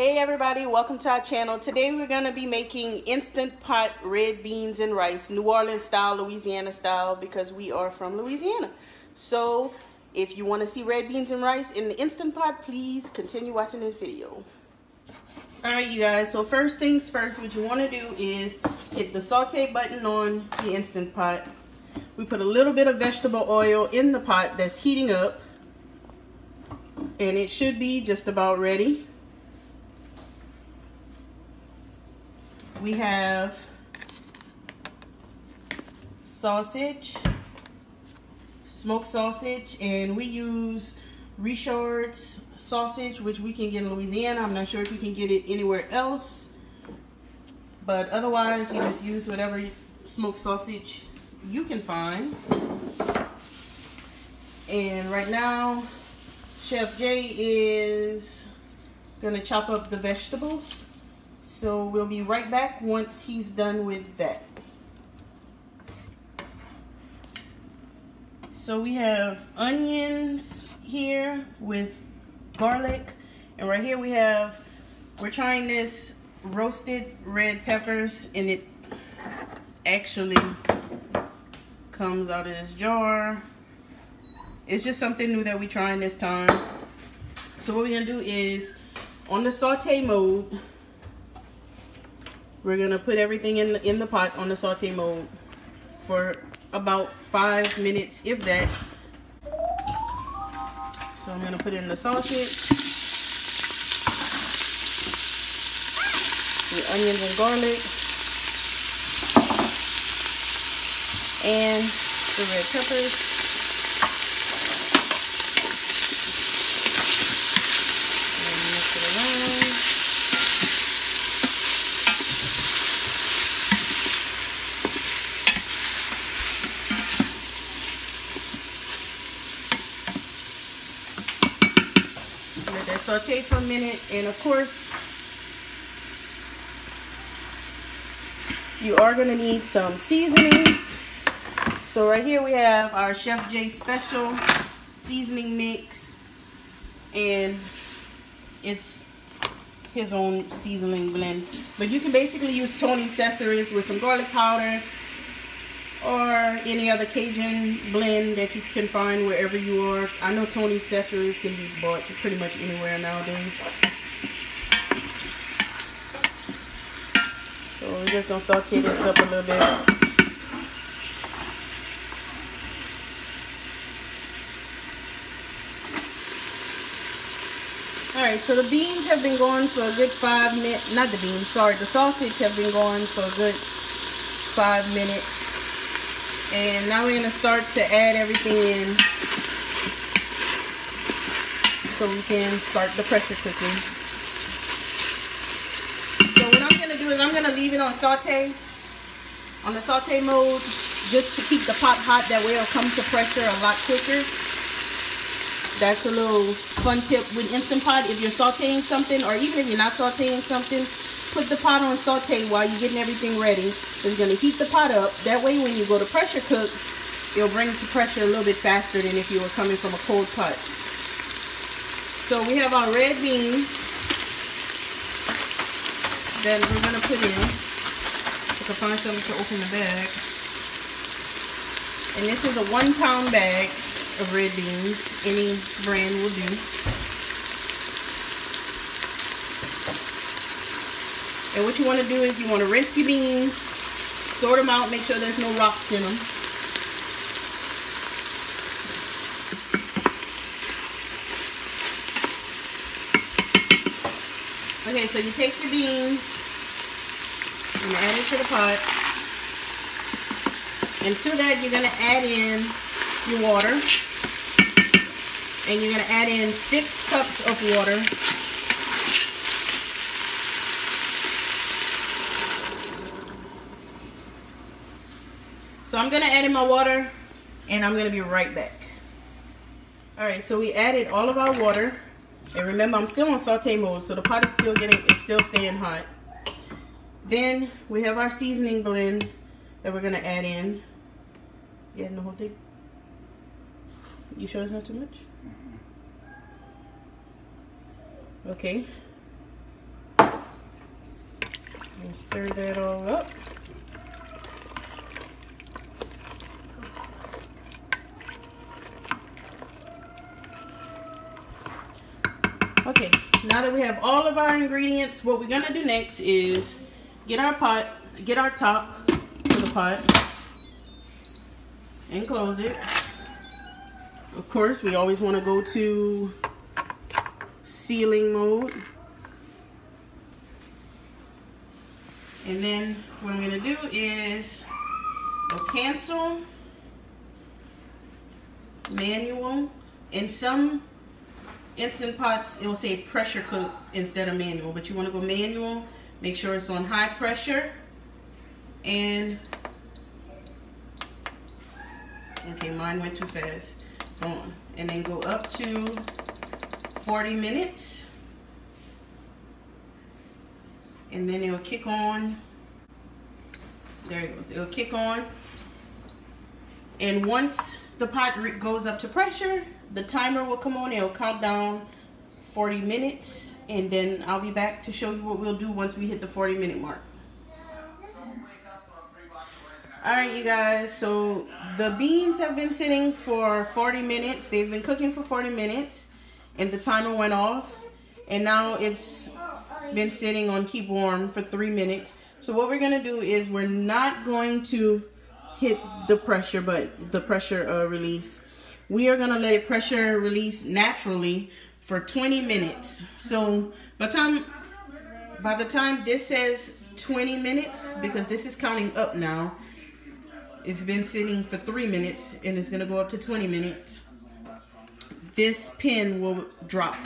Hey everybody, welcome to our channel. Today we're going to be making Instant Pot red beans and rice, New Orleans style, Louisiana style, because we are from Louisiana. So if you want to see red beans and rice in the Instant Pot, please continue watching this video. Alright you guys, so first things first, what you want to do is hit the saute button on the Instant Pot. We put a little bit of vegetable oil in the pot that's heating up. And it should be just about ready. We have sausage, smoked sausage, and we use Richard's sausage, which we can get in Louisiana. I'm not sure if you can get it anywhere else, but otherwise you just use whatever smoked sausage you can find. And right now, Chef Jay is gonna chop up the vegetables. So we'll be right back once he's done with that. So we have onions here with garlic. And right here we have, we're trying this roasted red peppers and it actually comes out of this jar. It's just something new that we're trying this time. So what we're gonna do is on the saute mode, we're gonna put everything in the, in the pot on the saute mode for about five minutes, if that. So I'm gonna put in the sausage, the onions and garlic, and the red peppers. Saute for a minute and of course you are going to need some seasonings. So right here we have our Chef Jay special seasoning mix and it's his own seasoning blend. But you can basically use Tony Chachere's with some garlic powder or any other Cajun blend that you can find wherever you are. I know Tony Chachere's can be bought pretty much anywhere nowadays. So we're just going to saute this up a little bit. Alright, so the beans have been going for a good five minutes. Not the beans, sorry. The sausage have been going for a good five minutes. And now we're going to start to add everything in so we can start the pressure cooking. So what I'm going to do is I'm going to leave it on saute, on the saute mode, just to keep the pot hot. That way it'll come to pressure a lot quicker. That's a little fun tip with Instant Pot. If you're sauteing something, or even if you're not sauteing something, put the pot on saute while you're getting everything ready. So you're going to heat the pot up. That way when you go to pressure cook, it'll bring to pressure a little bit faster than if you were coming from a cold pot. So we have our red beans that we're going to put in. If I can find something to open the bag. And this is a one pound bag of red beans. Any brand will do. And what you want to do is you want to rinse your beans, sort them out, make sure there's no rocks in them. Okay, so you take your beans and add it to the pot. And to that, you're going to add in your water. And you're going to add in six cups of water So I'm going to add in my water and I'm going to be right back. Alright, so we added all of our water. And remember, I'm still on saute mode, so the pot is still getting, it's still staying hot. Then we have our seasoning blend that we're going to add in. You adding the whole thing? You sure it's not too much? Okay. And stir that all up. Okay, now that we have all of our ingredients, what we're gonna do next is get our pot, get our top to the pot and close it. Of course, we always wanna go to sealing mode. And then what I'm gonna do is go cancel, manual, and some Instant Pots, it will say pressure cook instead of manual, but you want to go manual. Make sure it's on high pressure. And, okay, mine went too fast. And then go up to 40 minutes. And then it'll kick on. There it goes. It'll kick on. And once the pot goes up to pressure, the timer will come on. It'll count down 40 minutes. And then I'll be back to show you what we'll do once we hit the 40 minute mark. Alright you guys, so the beans have been sitting for 40 minutes. They've been cooking for 40 minutes and the timer went off. And now it's been sitting on keep warm for three minutes. So what we're going to do is we're not going to hit the pressure, but the pressure uh, release we are going to let it pressure release naturally for 20 minutes. So by time by the time this says 20 minutes, because this is counting up now, it's been sitting for three minutes and it's to go up to 20 minutes. This pin will drop.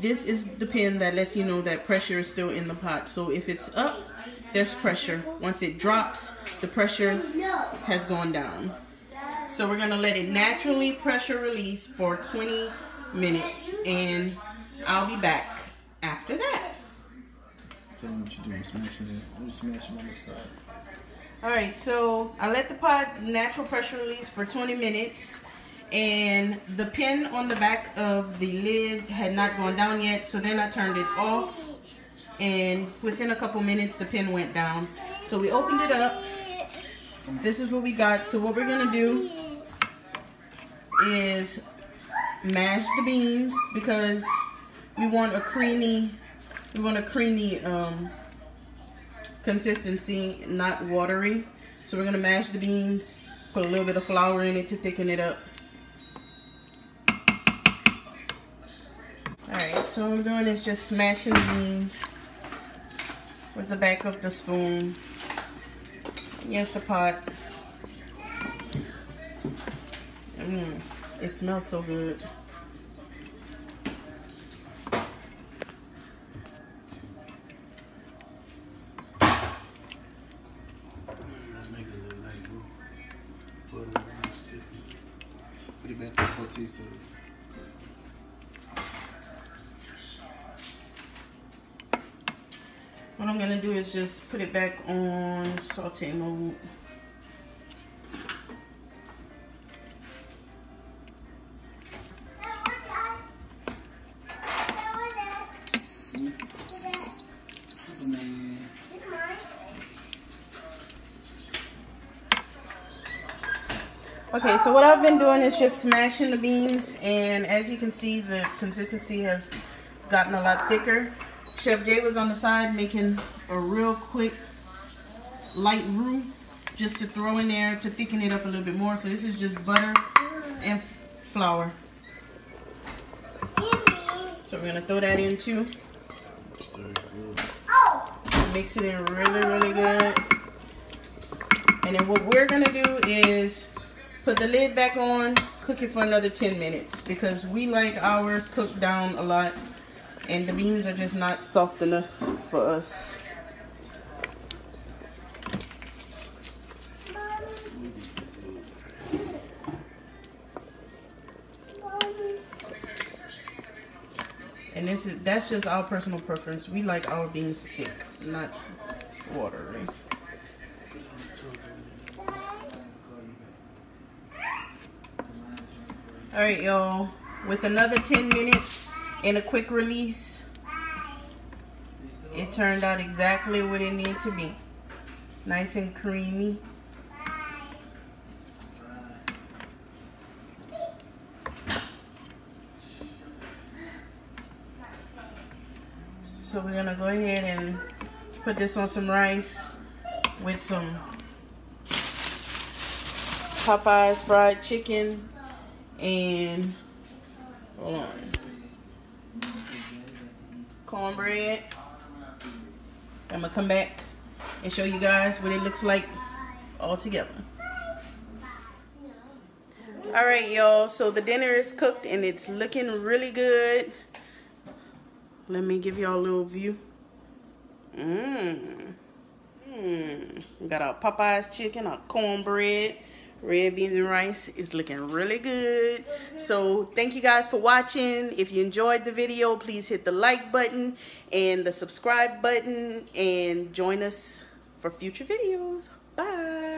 This is the pin that lets you know that pressure is still in the pot. So if it's up, there's pressure. Once it drops, the pressure has gone down. So we're gonna let it naturally pressure release for 20 minutes and I'll be back after that. Tell me what you're doing, it on the side. Alright, so I let the pot natural pressure release for 20 minutes and the pin on the back of the lid had not gone down yet so then I turned it off and within a couple minutes the pin went down. So we opened it up. This is what we got. So what we're gonna do is mash the beans because we want a creamy, we want a creamy um, consistency, not watery. So we're gonna mash the beans, put a little bit of flour in it to thicken it up. Alright, so what I'm doing is just smashing the beans with the back of the spoon against the pot. Mmm, it smells so good. What I'm gonna do is just put it back on saute mode. Okay, so what I've been doing is just smashing the beans, and as you can see, the consistency has gotten a lot thicker. Chef Jay was on the side making a real quick light roux just to throw in there to thicken it up a little bit more. So this is just butter and flour. So we're gonna throw that in too. Mix it in really, really good. And then what we're gonna do is Put the lid back on, cook it for another 10 minutes because we like ours cooked down a lot and the beans are just not soft enough for us. And this is that's just our personal preference. We like our beans thick, not watery. All right, y'all. With another 10 minutes and a quick release, it turned out exactly what it needed to be. Nice and creamy. So we're gonna go ahead and put this on some rice with some Popeyes fried chicken and hold on cornbread. I'm gonna come back and show you guys what it looks like all together. All right, y'all. So the dinner is cooked and it's looking really good. Let me give y'all a little view. Mmm. Mmm. Got our Popeyes chicken, our cornbread, red beans and rice. is looking really good. So thank you guys for watching. If you enjoyed the video, please hit the like button and the subscribe button and join us for future videos. Bye.